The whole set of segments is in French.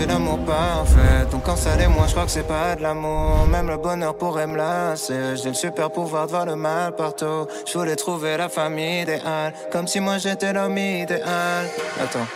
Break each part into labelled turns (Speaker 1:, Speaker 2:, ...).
Speaker 1: vendu l'amour parfait. Quand ça l'est, moi je crois que c'est pas de l'amour. Même le bonheur pourrait me lasser. J'ai le super pouvoir de voir le mal partout. Je voulais trouver la famille idéale. Comme si moi j'étais l'homme idéal. Attends.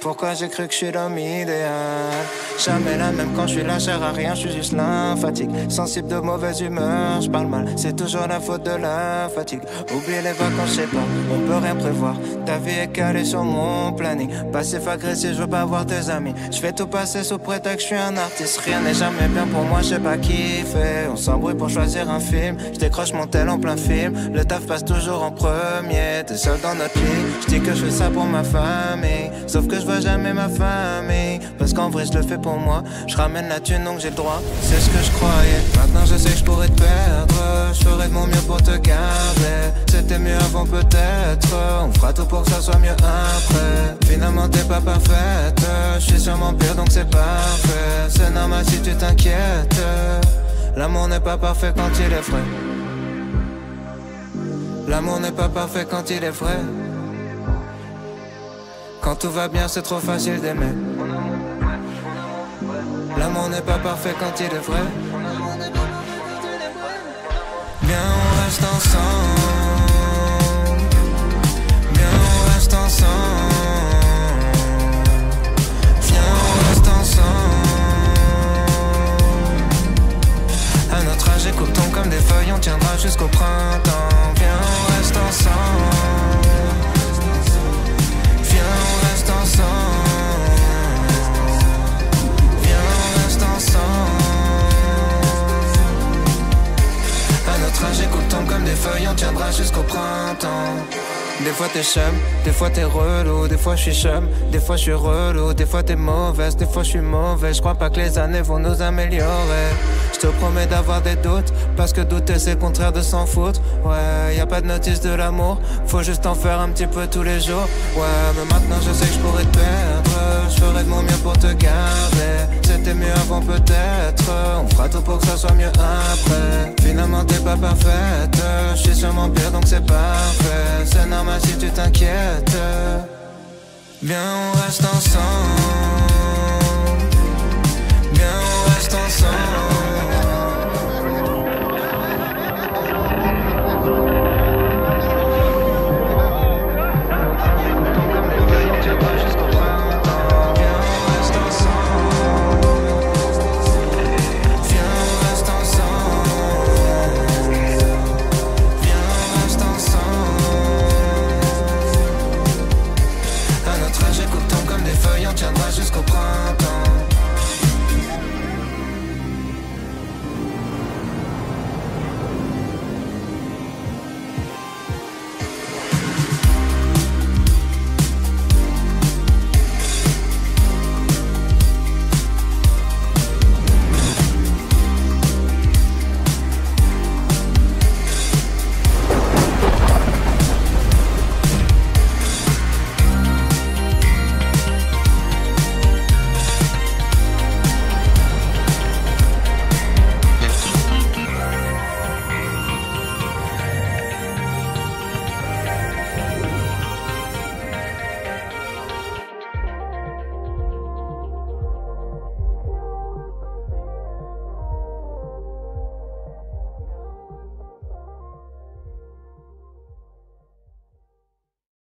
Speaker 1: Pourquoi j'ai cru que je suis l'homme idéal? Jamais la même quand je suis là, cher à rien, je suis juste fatigue Sensible de mauvaise humeur, je parle mal, c'est toujours la faute de la fatigue. Oublie les vacances, je sais pas, on peut rien prévoir. Ta vie est calée sur mon planning. Passif agressif, je veux pas voir tes amis. Je fais tout passer sous prétexte je suis un artiste. Rien n'est jamais bien pour moi, je sais pas qui fait. On s'embrouille pour choisir un film. Je décroche mon tel en plein film. Le taf passe toujours en premier. T'es seul dans notre lit. Je dis que je fais ça pour ma famille. Sauf que je jamais ma famille. Parce qu'en vrai, je le fais pour moi. Je ramène la thune, donc j'ai le droit. C'est ce que je croyais. Maintenant, je sais que je pourrais te perdre. Je ferai de mon mieux pour te garder. C'était mieux avant, peut-être. On fera tout pour que ça soit mieux après. Finalement, t'es pas parfaite. Je suis sûrement pire, donc c'est parfait. C'est normal si tu t'inquiètes. L'amour n'est pas parfait quand il est vrai. L'amour n'est pas parfait quand il est vrai. Quand tout va bien, c'est trop facile d'aimer. L'amour n'est pas parfait quand il est vrai. Viens, on reste ensemble. Viens, on reste ensemble. Viens, on reste ensemble. À notre âge, écoutons comme des feuilles, on tiendra jusqu'au printemps. Viens, on reste ensemble. Notre âge, écoutons comme des feuilles, on tiendra jusqu'au printemps. Des fois t'es chum, des fois t'es relou, des fois je suis chum, des fois je suis relou, des fois t'es mauvaise, des fois je suis mauvais. Je crois pas que les années vont nous améliorer. Je te promets d'avoir des doutes, parce que douter c'est contraire de s'en foutre. Ouais, y a pas de notice de l'amour, faut juste en faire un petit peu tous les jours. Ouais, mais maintenant je sais que je pourrais te perdre, je ferai de mon mieux pour te garder. Mieux avant peut-être, on fera tout pour que ça soit mieux après. Finalement t'es pas parfaite, je suis sûrement pire donc c'est parfait. C'est normal si tu t'inquiètes. Viens, on reste ensemble.